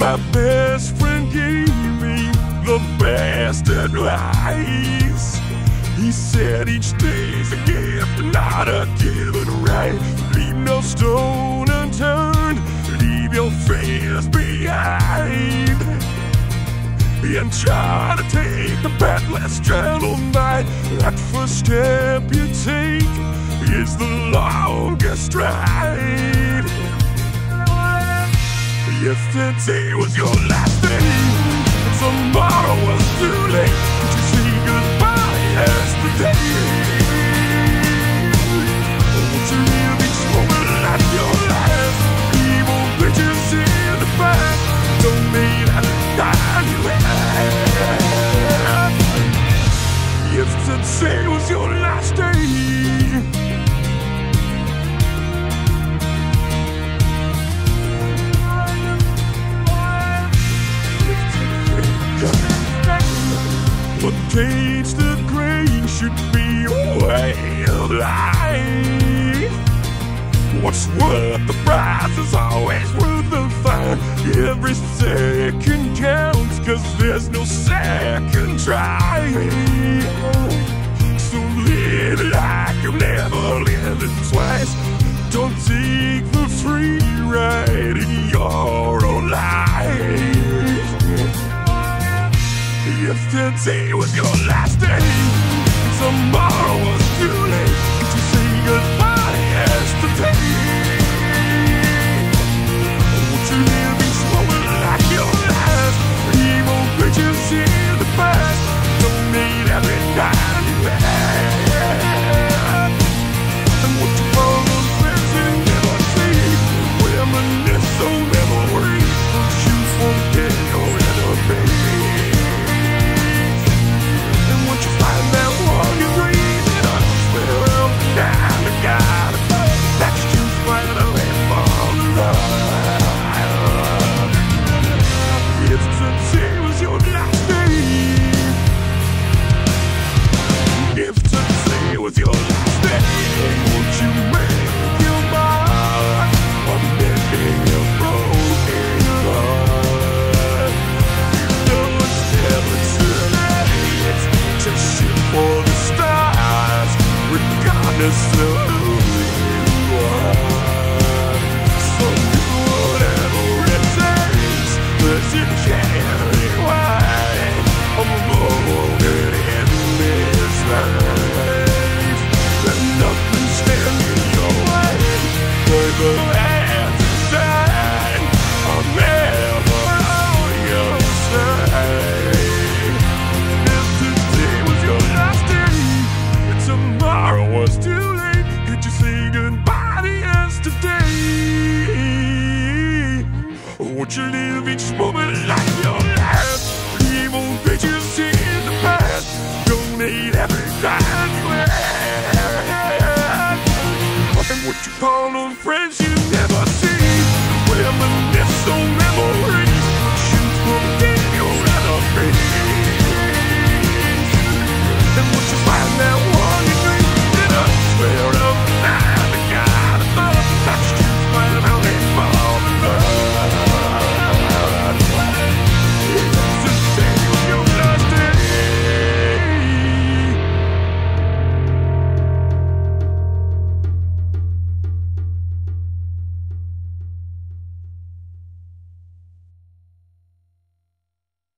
My best friend gave me the best advice. He said each day's a gift, not a given right. Leave no stone unturned, leave your fears behind. And try to take the path less traveled by. That first step you take is the longest ride. Yesterday was your last day. Tomorrow What cage the grain should be life. What's worth the price is always worth the fight. Every second counts, cause there's no second try. So live like you've never lived it twice. Don't take the free Yesterday was your last day. Tomorrow was too late to say goodbye regardless of too late, you say goodbye yesterday? Won't you live each moment like your last? In the past don't need every dime you what you call on friends you never see?